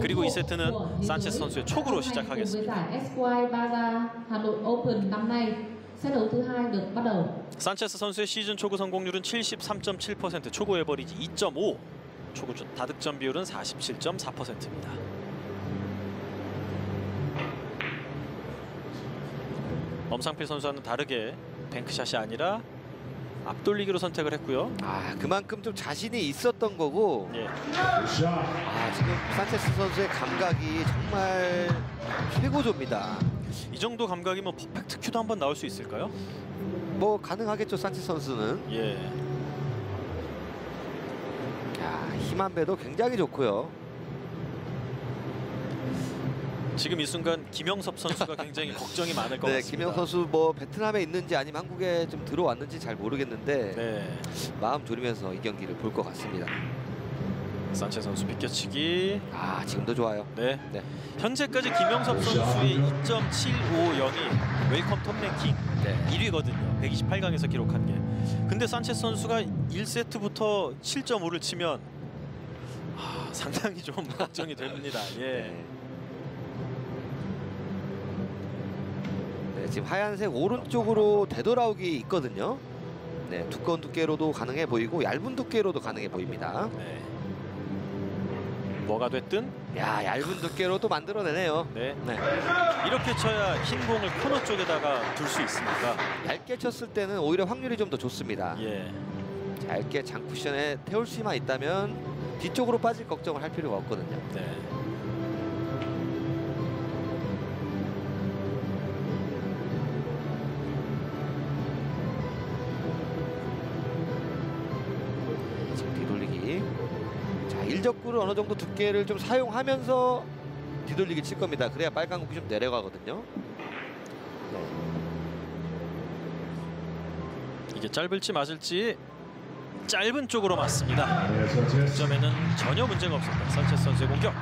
그리고 이 세트는 산체스 선수의 촉으로 시작하겠습니다. 산체스 선수의 시즌 초구 성공률은 73.7%, 초구 에버리지 2.5, 초구 다득점 비율은 47.4%입니다. 엄상필 선수와는 다르게 뱅크샷이 아니라 앞돌리기로 선택을 했고요. 아 그만큼 좀 자신이 있었던 거고 예. 아 지금 산체스 선수의 감각이 정말 최고조입니다. 이 정도 감각이면 퍼펙트 큐도 한번 나올 수 있을까요? 뭐 가능하겠죠 산체스 선수는. 예. 야, 힘 한 배도 굉장히 좋고요. 지금 이 순간 김영섭 선수가 굉장히 걱정이 많을 것 네, 같습니다. 김영 선수 뭐 베트남에 있는지 아니면 한국에 좀 들어왔는지 잘 모르겠는데 네. 마음 졸이면서 이 경기를 볼 것 같습니다. 산체스 선수 비껴치기. 아, 지금도 좋아요. 네. 네. 현재까지 김영섭 선수의 2.750이 웰컴 톱 랭킹 네. 1위거든요. 128강에서 기록한 게. 근데 산체스 선수가 1세트부터 7.5를 치면 아, 상당히 좀 걱정이 됩니다. 예. 네. 네, 지금 하얀색 오른쪽으로 되돌아오기 있거든요. 네, 두꺼운 두께로도 가능해 보이고 얇은 두께로도 가능해 보입니다. 네. 뭐가 됐든 야, 얇은 두께로도 만들어내네요. 네. 네. 이렇게 쳐야 흰 공을 코너 쪽에다가 둘 수 있으니까 얇게 쳤을 때는 오히려 확률이 좀 더 좋습니다. 예. 얇게 장 쿠션에 태울 수만 있다면 뒤쪽으로 빠질 걱정을 할 필요가 없거든요. 네. 일적구를 어느 정도 두께를 좀 사용하면서 뒤돌리기 칠 겁니다. 그래야 빨간 공이 좀 내려가거든요. 네. 이게 짧을지 맞을지 짧은 쪽으로 맞습니다. 득점에는 전혀 문제가 없습니다. 산체스 선수의 공격.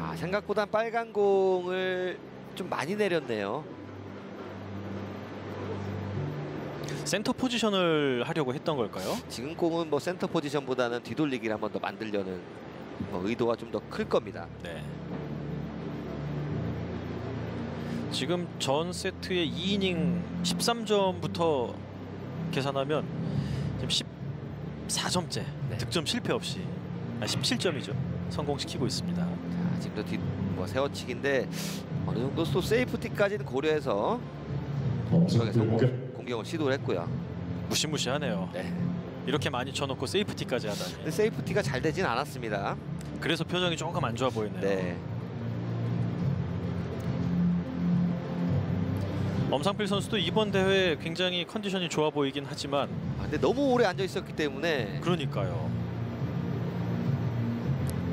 아, 생각보다 빨간 공을 좀 많이 내렸네요. 센터 포지션을 하려고 했던 걸까요? 지금 공은 뭐 센터 포지션보다는 뒤돌리기를 한번 더 만들려는 뭐 의도가 좀 더 클 겁니다. 네. 지금 전 세트의 2이닝 13점부터 계산하면 지금 14점째 네. 득점 실패 없이 아, 17점이죠. 성공시키고 있습니다. 자, 지금도 뒤뭐 세워치기인데 어느 정도 또 세이프티까지는 고려해서 공격에서 공- 공격을 시도를 했고요. 무시무시하네요. 네. 이렇게 많이 쳐놓고 safety까지 하다니. safety가 잘 되진 않았습니다. 그래서 표정이 조금 안 좋아 보이네요. 네. 엄상필 선수도 이번 대회 굉장히 컨디션이 좋아 보이긴 하지만 아, 근데 너무 오래 앉아 있었기 때문에 그러니까요.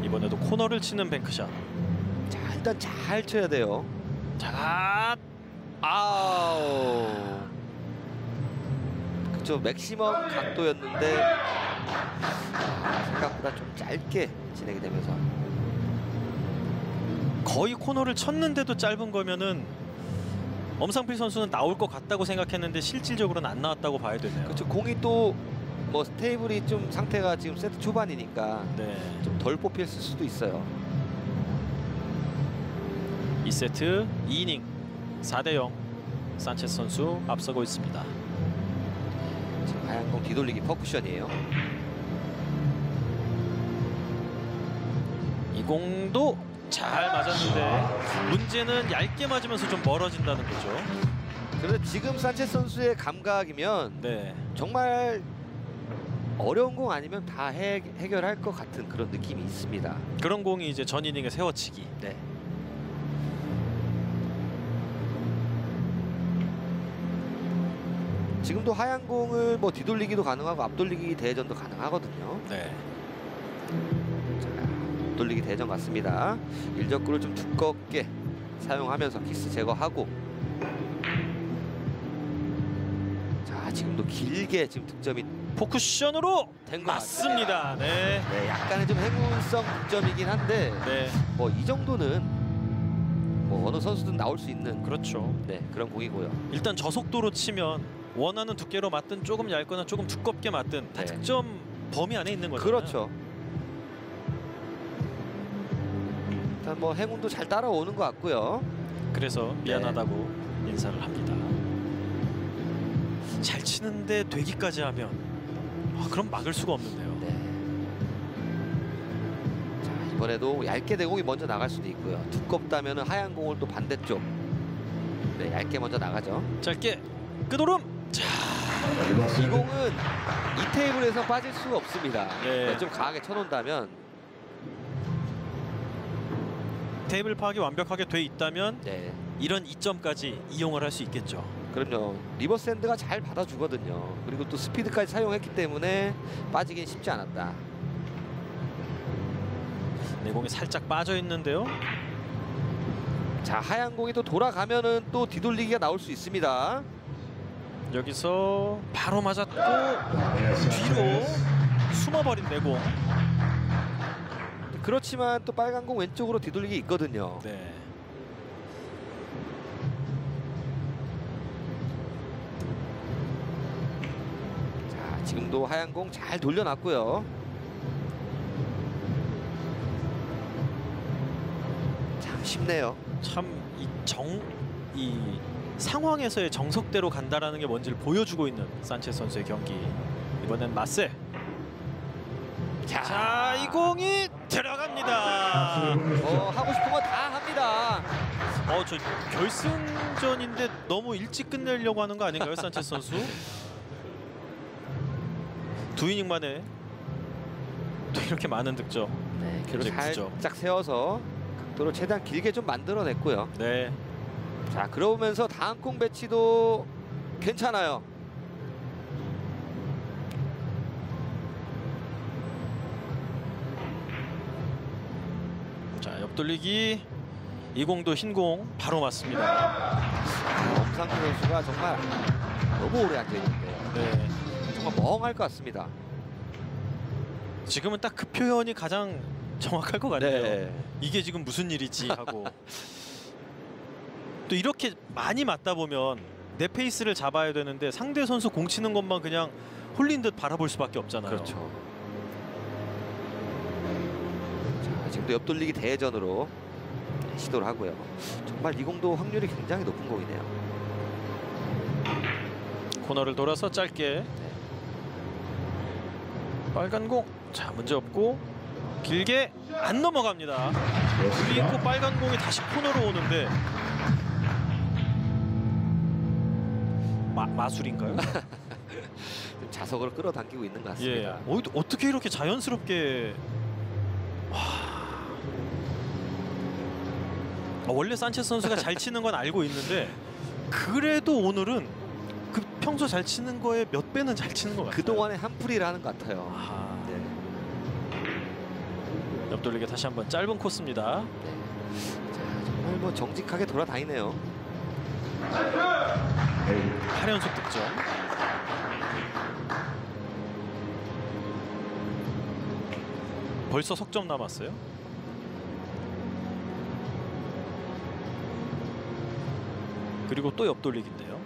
이번에도 코너를 치는 bank shot. 자, 일단 잘 쳐야 돼요. 자, 아우. 그쵸 맥시멈 각도였는데 아, 생각보다 좀 짧게 진행이 되면서 거의 코너를 쳤는데도 짧은 거면은 엄상필 선수는 나올 것 같다고 생각했는데 실질적으로는 안 나왔다고 봐야 되네요. 그쵸 공이 또뭐 테이블이 좀 상태가 지금 세트 초반이니까 네. 좀덜 뽑혔을 수도 있어요. 2세트 2이닝 4대 0 산체스 선수 앞서고 있습니다. 하얀 공 뒤돌리기 퍼쿠션이에요. 이 공도 잘 맞았는데 문제는 얇게 맞으면서 좀 멀어진다는 거죠. 그런데 지금 산체스 선수의 감각이면 네. 정말 어려운 공 아니면 다 해, 해결할 것 같은 그런 느낌이 있습니다. 그런 공이 이제 전 이닝에 세워치기. 네. 지금도 하얀 공을 뭐 뒤돌리기도 가능하고 앞돌리기 대전도 가능하거든요. 네. 자, 앞돌리기 대전 같습니다. 일적구를 좀 두껍게 사용하면서 키스 제거하고 자, 지금도 길게 지금 득점이 포쿠션으로 된것 같아요. 맞습니다. 네. 네, 약간의 좀 행운성 득점이긴 한데 네. 뭐 이 정도는 뭐 어느 선수든 나올 수 있는 그렇죠. 네, 그런 공이고요. 일단 저속도로 치면 원하는 두께로 맞든 조금 얇거나 조금 두껍게 맞든 다 네. 득점 범위 안에 있는 거잖아요. 그렇죠. 일단 뭐 행운도 잘 따라오는 것 같고요. 그래서 미안하다고 인사를 합니다. 잘 치는데 되기까지 하면 아, 그럼 막을 수가 없는데요. 네. 자 이번에도 얇게 내공이 먼저 나갈 수도 있고요. 두껍다면 하얀 공을 또 반대쪽. 네 얇게 먼저 나가죠. 짧게 끄도름. 자, 이 공은 이 테이블에서 빠질 수가 없습니다. 네. 네, 좀 강하게 쳐놓는다면 테이블 파악이 완벽하게 돼 있다면 네. 이런 이점까지 이용을 할 수 있겠죠. 그럼요. reverse end가 잘 받아주거든요. 그리고 또 스피드까지 사용했기 때문에 빠지긴 쉽지 않았다. 내 공이 살짝 빠져 있는데요. 자 하얀 공이 또 돌아가면은 또 뒤돌리기가 나올 수 있습니다. 여기서 바로 맞았고 뒤로 숨어버린 내공. 그렇지만 또 빨간 공 왼쪽으로 뒤돌리기 있거든요. 네. 자 지금도 하얀 공 잘 돌려놨고요. 참 쉽네요. 참 이 정이 상황에서의 정석대로 간다라는 게 뭔지를 보여주고 있는 산체 선수의 경기. 이번엔 마세. 자, 이 공이 들어갑니다. 어, 하고 싶은 거 다 합니다. 어, 저 결승전인데 너무 일찍 끝내려고 하는 거 아닌가요, 산체 선수? 두 이닝 만에 또 이렇게 많은 득점. 네, 그리고. 살짝 세워서 각도를 최대한 길게 좀 만들어냈고요. 네. 자 그러면서 다음 공 배치도 괜찮아요. 자, 옆돌리기. 이 공도 흰 공 바로 맞습니다. 아, 엄상표 선수가 정말 너무 오래 앉아 있는데요. 네. 정말 멍할 것 같습니다. 지금은 딱 그 표현이 가장 정확할 것 같네요. 네. 이게 지금 무슨 일이지 하고 또 이렇게 많이 맞다 보면 내 페이스를 잡아야 되는데 상대 선수 공 치는 것만 그냥 홀린 듯 바라볼 수밖에 없잖아요. 그렇죠. 자 지금도 옆돌리기 대전으로 시도를 하고요. 정말 이 공도 확률이 굉장히 높은 공이네요. 코너를 돌아서 짧게 빨간 공. 자 문제 없고 길게 안 넘어갑니다. 있고 빨간 공이 다시 코너로 오는데 마, 마술인가요? 좀 자석으로 끌어당기고 있는 것 예. 같습니다. 어, 어떻게 이렇게 자연스럽게 와. 어, 원래 산체스 선수가 잘 치는 건 알고 있는데 그래도 오늘은 그 평소 잘 치는 거에 몇 배는 잘 치는 것 같아요. 그동안에 한풀이를 하는 것 같아요. 아, 네. 옆돌리기 다시 한번 짧은 코스입니다. 네. 자, 정말 뭐 정직하게 돌아다니네요. 8연속 득점. 벌써 석점 남았어요. 그리고 또 옆돌리기인데요.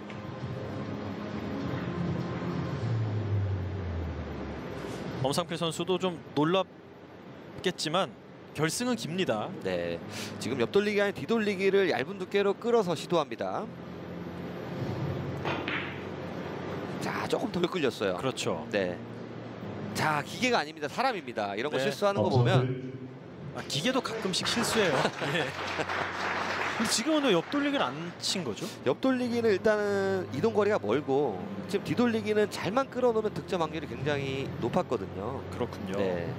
엄상필 선수도 좀 놀랍겠지만 결승은 깁니다. 네. 지금 옆돌리기 아닌 뒤돌리기를 얇은 두께로 끌어서 시도합니다. 자, 조금 덜 끌렸어요. 그렇죠. 네. 자, 기계가 아닙니다. 사람입니다. 이런 거 네. 실수하는 거 보면 아, 기계도 가끔씩 실수해요. 예. 근데 지금은 왜 옆돌리기를 안 친 거죠? 옆돌리기는 일단은 이동 거리가 멀고 지금 뒤돌리기는 잘만 끌어놓으면 득점 확률이 굉장히 높았거든요. 그렇군요. 네.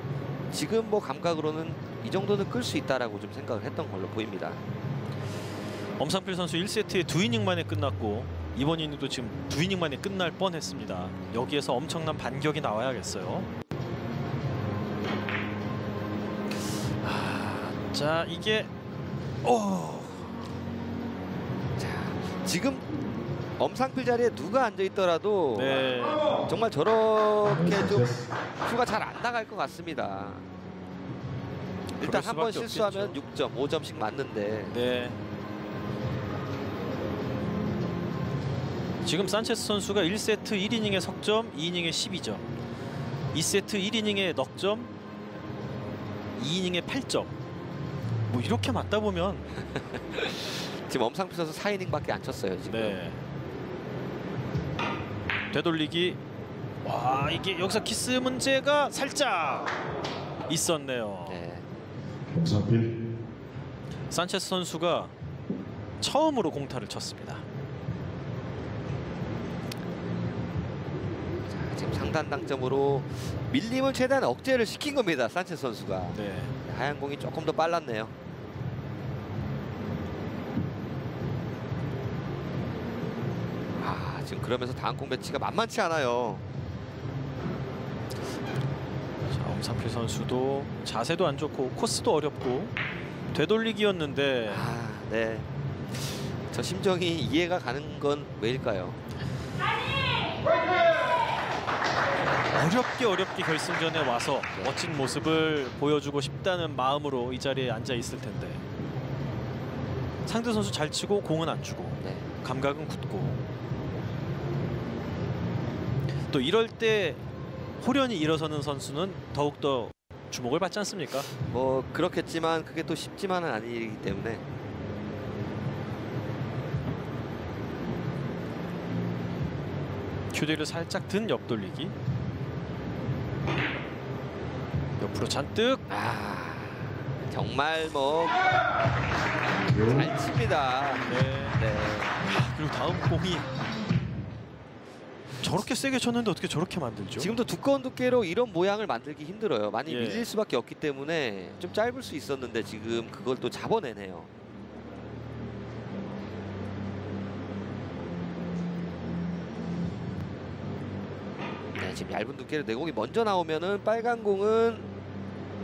지금 뭐 감각으로는 이 정도는 끌 수 있다라고 좀 생각을 했던 걸로 보입니다. 엄상필 선수 1세트에 두 이닝 만에 끝났고 이번 이닝도 지금 두 이닝 만에 끝날 뻔했습니다. 여기에서 엄청난 반격이 나와야겠어요. 아, 자 이게 오 자, 지금 엄상필 자리에 누가 앉아 있더라도 네. 정말 저렇게 좀 수가 잘 안 나갈 것 같습니다. 일단 한 번 실수하면 6점, 5점씩 맞는데 네. 지금 산체스 선수가 1세트 1이닝에 석점, 2이닝에 12점. 2세트 1이닝에 넉점, 2이닝에 8점. 뭐 이렇게 맞다 보면 지금 엄상필 선수 4이닝밖에 안 쳤어요 지금. 네. 되돌리기. 와 이게 여기서 키스 문제가 살짝 있었네요. 네. 산체스 선수가 처음으로 공타를 쳤습니다. 자, 지금 상단 당점으로 밀림을 최대한 억제를 시킨 겁니다. 산체스 선수가. 네. 하얀 공이 조금 더 빨랐네요. 아 지금 그러면서 다음 공 배치가 만만치 않아요. 자, 엄상필 선수도 자세도 안 좋고 코스도 어렵고 되돌리기였는데 아 네. 저 심정이 이해가 가는 건 왜일까요? 어렵게 어렵게 결승전에 와서 네. 멋진 모습을 보여주고 싶다는 마음으로 이 자리에 앉아 있을 텐데 상대 선수 잘 치고 공은 안 주고 네. 감각은 굳고 또 이럴 때 호련히 일어서는 선수는 더욱더 주목을 받지 않습니까? 뭐 그렇겠지만 그게 또 쉽지만은 아니기 때문에 휴대를 살짝 든 옆돌리기 옆으로 잔뜩 아 정말 뭐 잘 칩니다. 네. 네. 아, 그리고 다음 공이 저렇게 세게 쳤는데 어떻게 저렇게 만들죠? 지금도 두꺼운 두께로 이런 모양을 만들기 힘들어요. 많이 예. 밀릴 수밖에 없기 때문에 좀 짧을 수 있었는데 지금 그걸 또 잡아내네요. 네, 지금 얇은 두께로 내공이 먼저 나오면은 빨간 공은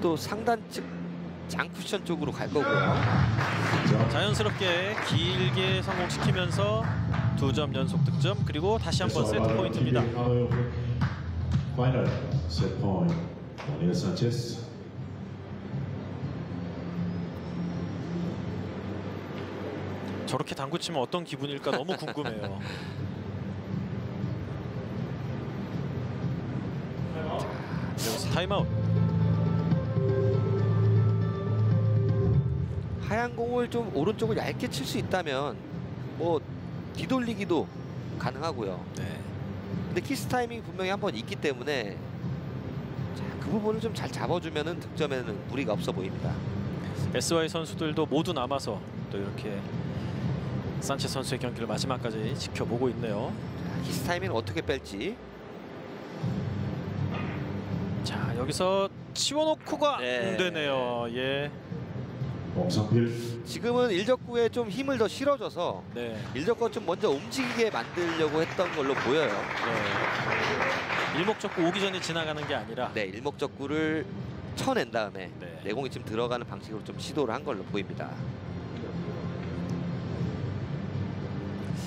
또 상단 측 장쿠션 쪽으로 갈 거고요. 자연스럽게 길게 성공시키면서 두 점 연속 득점 그리고 다시 한번 세트 포인트입니다. 파이널 세트 포인트 다니엘 산체스 저렇게 당구 치면 어떤 기분일까 너무 궁금해요. 타임아웃. 하얀 공을 좀 오른쪽을 얇게 칠 수 있다면 뭐 뒤돌리기도 가능하고요. 네. 근데 키스 타이밍이 분명히 한 번 있기 때문에 자, 그 부분을 좀 잘 잡아주면은 득점에는 무리가 없어 보입니다. SY 선수들도 모두 남아서 또 이렇게 산체스 선수의 경기를 마지막까지 지켜보고 있네요. 자, 키스 타이밍을 어떻게 뺄지. 자 여기서 치워놓고가 네. 안 되네요. 예. 엄상필 지금은 일적구에 좀 힘을 더 실어줘서 네. 일적구가 좀 먼저 움직이게 만들려고 했던 걸로 보여요. 네. 일목적고 오기 전에 지나가는 게 아니라 네, 일목적구를 쳐낸 다음에 네. 내공이 지금 들어가는 방식으로 좀 시도를 한 걸로 보입니다.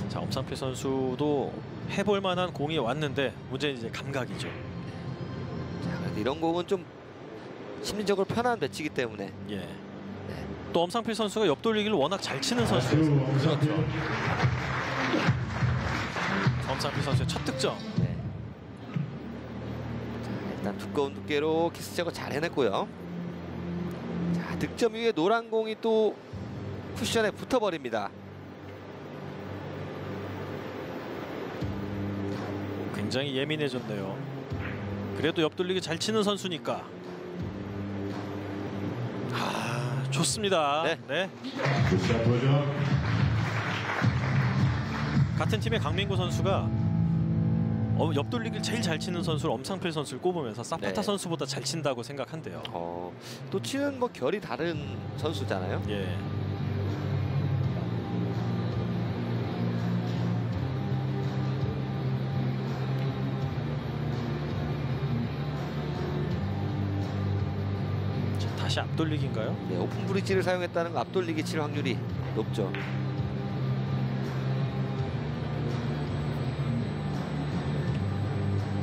자 엄상필 선수도 해볼 만한 공이 왔는데 문제는 이제 감각이죠. 자, 이런 공은 좀 심리적으로 편한 배치기 때문에 예. 또 엄상필 선수가 옆돌리기를 워낙 잘 치는 선수예요. 엄상필 엄상필 선수의 첫 득점. 네. 자, 일단 두꺼운 두께로 키스 제거 잘 해냈고요. 자, 득점 위에 노란 공이 또 쿠션에 붙어버립니다. 굉장히 예민해졌네요. 그래도 옆돌리기 잘 치는 선수니까. 아 좋습니다. 네. 네. 같은 팀의 강민구 선수가 어, 옆돌리기를 제일 잘 치는 선수를 엄상필 선수를 꼽으면서 사파타 네. 선수보다 잘 친다고 생각한대요. 어, 또 치는 뭐 결이 다른 선수잖아요. 예. 다시 앞돌리기인가요? 네, 오픈 브릿지를 사용했다는 거 앞돌리기 칠 확률이 높죠.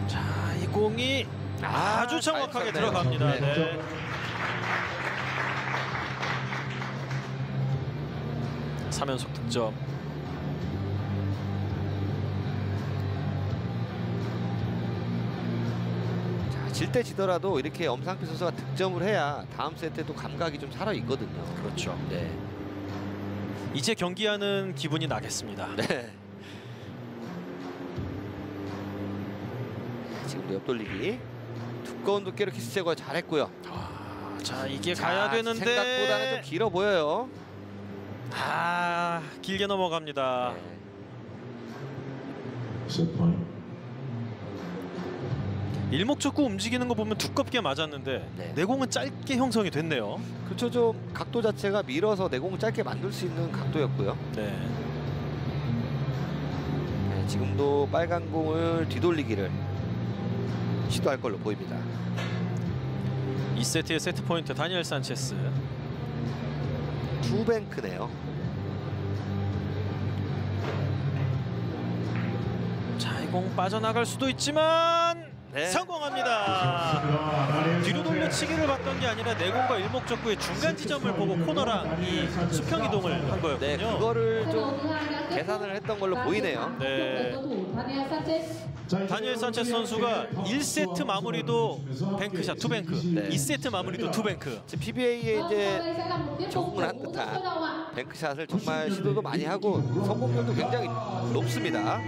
자, 이 공이 아주 잘 정확하게 쳤네요. 들어갑니다. 네. 네. 삼연속 득점. 질 때 지더라도 이렇게 엄상필 선수가 득점을 해야 다음 세트에도 감각이 좀 살아 있거든요. 그렇죠. 네. 이제 경기하는 기분이 나겠습니다. 네. 지금도 옆돌리기 두꺼운 두께로 키스 제거 잘했고요. 아, 자 이게 자, 가야 되는데 생각보다는 좀 길어 보여요. 아 길게 넘어갑니다. 네. 포인트. 일목적구 움직이는 거 보면 두껍게 맞았는데 네. 내공은 짧게 형성이 됐네요. 그렇죠. 좀 각도 자체가 밀어서 내공을 짧게 만들 수 있는 각도였고요. 네. 네, 지금도 빨간 공을 뒤돌리기를 시도할 걸로 보입니다. 2세트의 세트 포인트 다니엘 산체스. 투뱅크네요. 자, 이 공 빠져나갈 수도 있지만 네. 성공합니다. 뒤로 돌려치기를 봤던 게 아니라 내공과 일목적구의 중간 지점을 보고 코너랑 이 수평 이동을 한 거였군요. 네, 그거를 좀 계산을 했던 걸로 보이네요. 네. 다니엘 산체스 선수가 1세트 마무리도 bank shot two bank, 네. 2세트 마무리도 two bank. PBA에 이제 적응을 한 듯한. bank shot을 정말 시도도 많이 하고 성공률도 굉장히 높습니다.